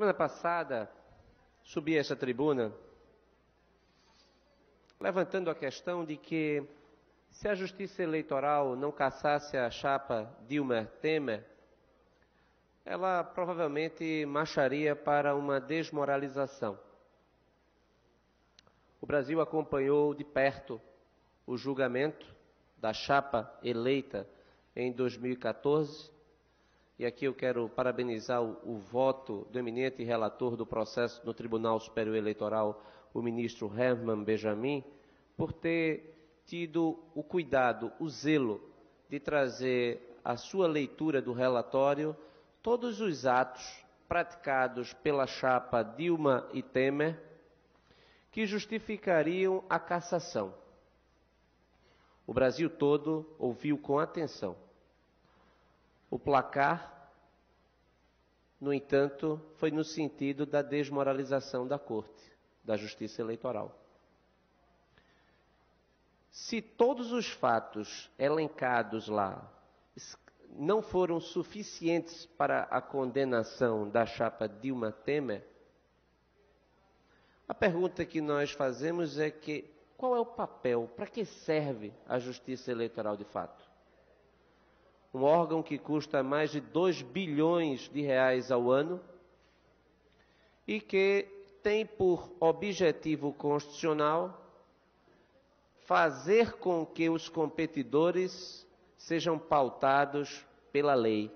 Semana passada, subi a essa tribuna levantando a questão de que se a Justiça Eleitoral não caçasse a chapa Dilma Temer, ela provavelmente marcharia para uma desmoralização. O Brasil acompanhou de perto o julgamento da chapa eleita em 2014. E aqui eu quero parabenizar o, o, voto do eminente relator do processo no Tribunal Superior Eleitoral, o ministro Herman Benjamin, por ter tido o cuidado, o zelo de trazer a sua leitura do relatório todos os atos praticados pela chapa Dilma e Temer que justificariam a cassação. O Brasil todo ouviu com atenção. O placar, no entanto, foi no sentido da desmoralização da Corte, da Justiça Eleitoral. Se todos os fatos elencados lá não foram suficientes para a condenação da chapa Dilma Temer, a pergunta que nós fazemos é que qual é o papel, para que serve a justiça eleitoral de fato? Um órgão que custa mais de 2 bilhões de reais ao ano e que tem por objetivo constitucional fazer com que os competidores sejam pautados pela lei,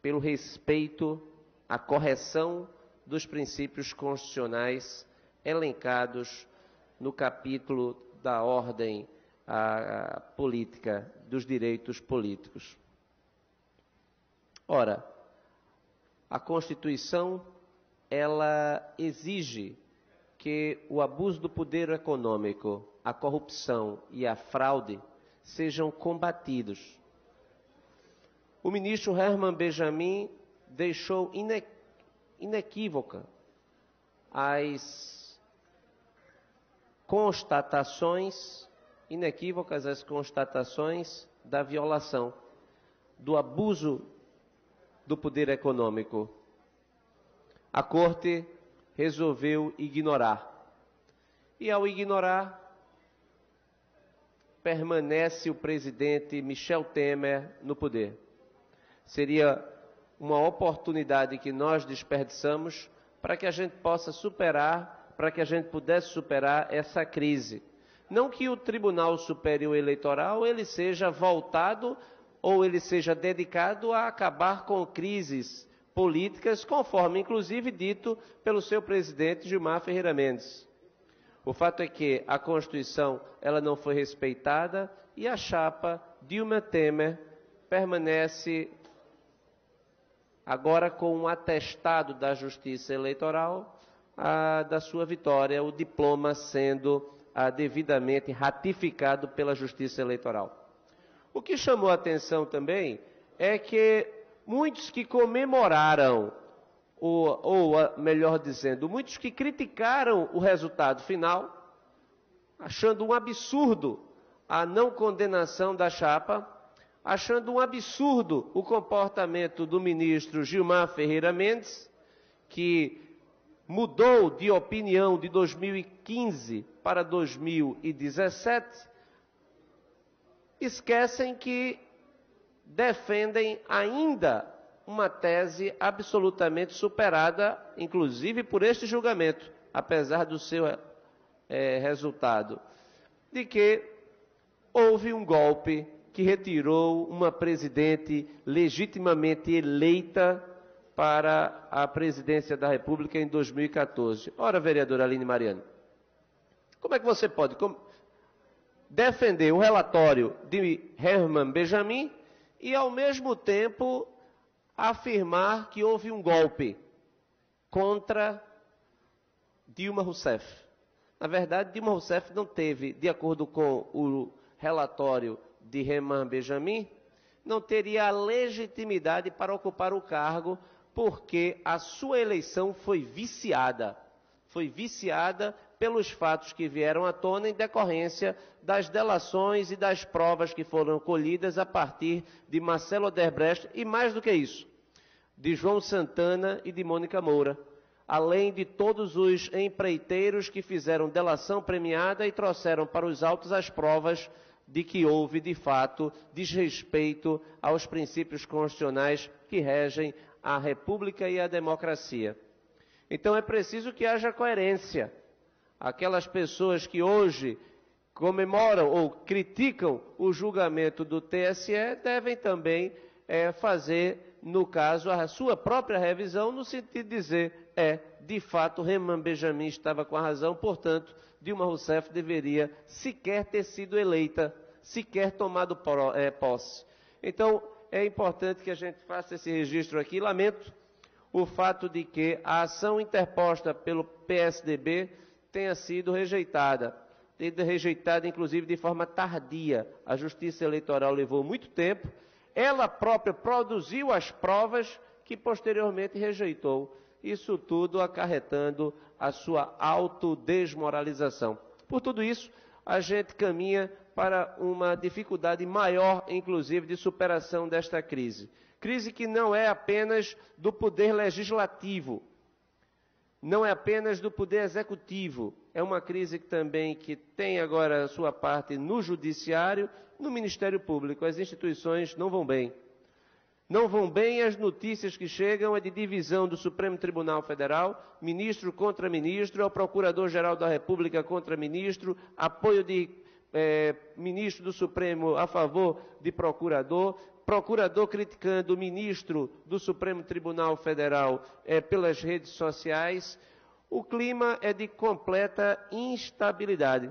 pelo respeito à correção dos princípios constitucionais elencados no capítulo da ordem a, política, dos direitos políticos. Ora, a Constituição ela exige que o abuso do poder econômico, a corrupção e a fraude sejam combatidos. O ministro Herman Benjamin deixou ine inequívoca as constatações, inequívocas as constatações da violação, do abuso do poder econômico. A corte resolveu ignorar. E ao ignorar, permanece o presidente Michel Temer no poder. Seria uma oportunidade que nós desperdiçamos para que a gente possa superar, para que a gente pudesse superar essa crise. Não que o Tribunal Superior Eleitoral ele seja voltado ou ele seja dedicado a acabar com crises políticas, conforme inclusive dito pelo seu presidente Gilmar Ferreira Mendes. O fato é que a Constituição ela não foi respeitada e a chapa Dilma Temer permanece agora com um atestado da Justiça Eleitoral a, da sua vitória, o diploma sendo a, devidamente ratificado pela Justiça Eleitoral. O que chamou a atenção também é que muitos que comemoraram, ou, ou melhor dizendo, muitos que criticaram o resultado final, achando um absurdo a não condenação da chapa, achando um absurdo o comportamento do ministro Gilmar Ferreira Mendes, que mudou de opinião de 2015 para 2017, esquecem que defendem ainda uma tese absolutamente superada, inclusive por este julgamento, apesar do seu é, resultado, de que houve um golpe que retirou uma presidente legitimamente eleita para a presidência da República em 2014. Ora, vereadora Aline Mariano, como é que você pode defender o relatório de Herman Benjamin e, ao mesmo tempo, afirmar que houve um golpe contra Dilma Rousseff? Na verdade, Dilma Rousseff não teve, de acordo com o relatório de Reman Benjamin, não teria a legitimidade para ocupar o cargo, porque a sua eleição foi viciada. Foi viciada pelos fatos que vieram à tona em decorrência das delações e das provas que foram colhidas a partir de Marcelo Odebrecht e mais do que isso, de João Santana e de Mônica Moura, além de todos os empreiteiros que fizeram delação premiada e trouxeram para os autos as provas de que houve, de fato, desrespeito aos princípios constitucionais que regem a República e a democracia. Então é preciso que haja coerência. Aquelas pessoas que hoje comemoram ou criticam o julgamento do TSE devem também é, fazer, no caso, a sua própria revisão, no sentido de dizer, é, de fato, Reman Benjamin estava com a razão, portanto, Dilma Rousseff deveria sequer ter sido eleita, sequer tomado é, posse. Então, é importante que a gente faça esse registro aqui. Lamento o fato de que a ação interposta pelo PSDB tenha sido rejeitada. Sido rejeitada, inclusive, de forma tardia. A Justiça Eleitoral levou muito tempo. Ela própria produziu as provas que posteriormente rejeitou. Isso tudo acarretando a sua autodesmoralização. Por tudo isso, a gente caminha para uma dificuldade maior, inclusive, de superação desta crise. Crise que não é apenas do poder legislativo, não é apenas do poder executivo, é uma crise que também que tem agora a sua parte no judiciário, no Ministério Público. As instituições não vão bem. Não vão bem as notícias que chegam é de divisão do Supremo Tribunal Federal, ministro contra ministro, é o Procurador-Geral da República contra ministro, apoio de é, ministro do Supremo a favor de procurador, procurador criticando o ministro do Supremo Tribunal Federal é, pelas redes sociais. O clima é de completa instabilidade.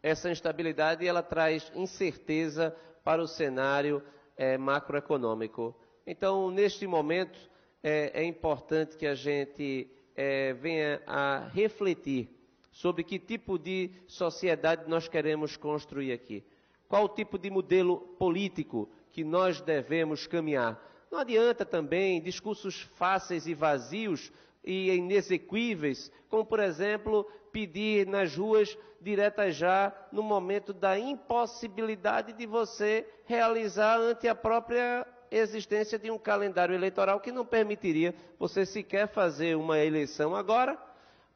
Essa instabilidade ela traz incerteza para o cenário é, macroeconômico. Então, neste momento, é, é importante que a gente é, venha a refletir sobre que tipo de sociedade nós queremos construir aqui. Qual o tipo de modelo político que nós devemos caminhar. Não adianta também discursos fáceis e vazios e inexequíveis, como, por exemplo, pedir nas ruas direta já no momento da impossibilidade de você realizar ante a própria existência de um calendário eleitoral que não permitiria você sequer fazer uma eleição agora,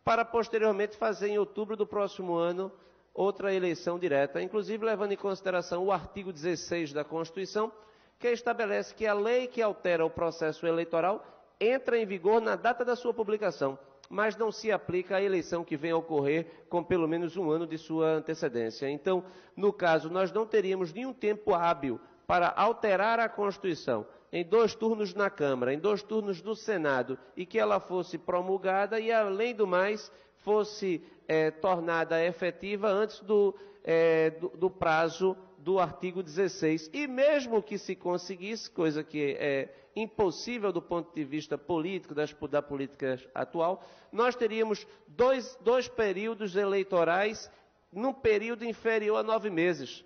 para posteriormente fazer em outubro do próximo ano outra eleição direta, inclusive levando em consideração o artigo 16 da Constituição, que estabelece que a lei que altera o processo eleitoral entra em vigor na data da sua publicação mas não se aplica à eleição que venha a ocorrer com pelo menos um ano de sua antecedência. Então, no caso, nós não teríamos nenhum tempo hábil para alterar a Constituição em dois turnos na Câmara, em dois turnos no Senado, e que ela fosse promulgada e, além do mais, fosse é, tornada efetiva antes do, é, do, do prazo do artigo 16. E mesmo que se conseguisse, coisa que é impossível do ponto de vista político, das, da política atual, nós teríamos dois, dois períodos eleitorais num período inferior a nove meses.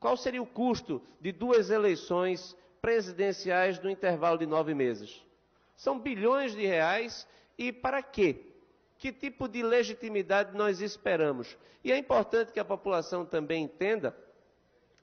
Qual seria o custo de duas eleições presidenciais no intervalo de nove meses? São bilhões de reais e para quê? Que tipo de legitimidade nós esperamos? E é importante que a população também entenda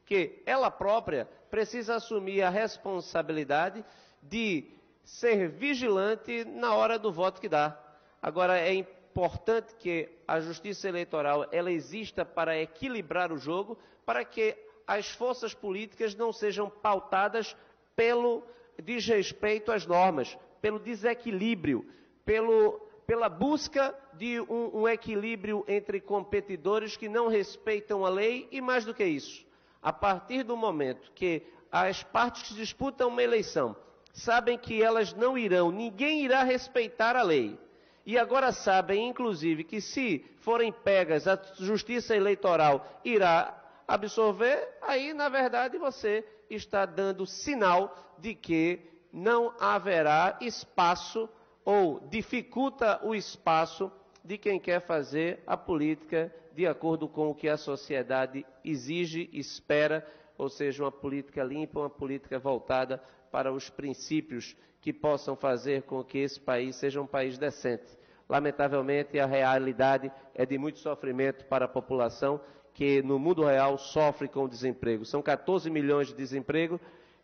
que ela própria precisa assumir a responsabilidade de ser vigilante na hora do voto que dá. Agora, é importante que a justiça eleitoral ela exista para equilibrar o jogo, para que as forças políticas não sejam pautadas pelo desrespeito às normas, pelo desequilíbrio, pelo, pela busca de um, um equilíbrio entre competidores que não respeitam a lei e, mais do que isso, a partir do momento que as partes que disputam uma eleição sabem que elas não irão, ninguém irá respeitar a lei. E agora sabem, inclusive, que se forem pegas, a justiça eleitoral irá absorver, aí, na verdade, você está dando sinal de que não haverá espaço ou dificulta o espaço de quem quer fazer a política de acordo com o que a sociedade exige, espera, ou seja, uma política limpa, uma política voltada para os princípios que possam fazer com que esse país seja um país decente. Lamentavelmente, a realidade é de muito sofrimento para a população que no mundo real sofre com o desemprego. São 14 milhões de desemprego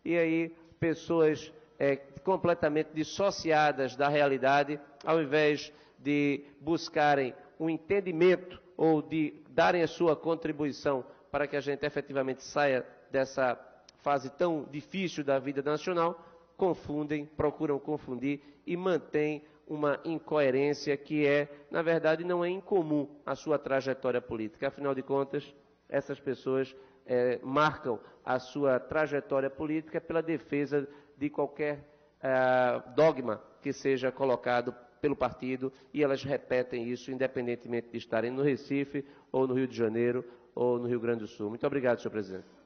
e aí pessoas é, completamente dissociadas da realidade, ao invés de buscarem um entendimento ou de darem a sua contribuição para que a gente efetivamente saia dessa fase tão difícil da vida nacional, confundem, procuram confundir e mantêm uma incoerência que é, na verdade, não é incomum à sua trajetória política. Afinal de contas, essas pessoas é, marcam a sua trajetória política pela defesa de qualquer é, dogma que seja colocado pelo partido e elas repetem isso independentemente de estarem no Recife ou no Rio de Janeiro ou no Rio Grande do Sul. Muito obrigado, senhor presidente.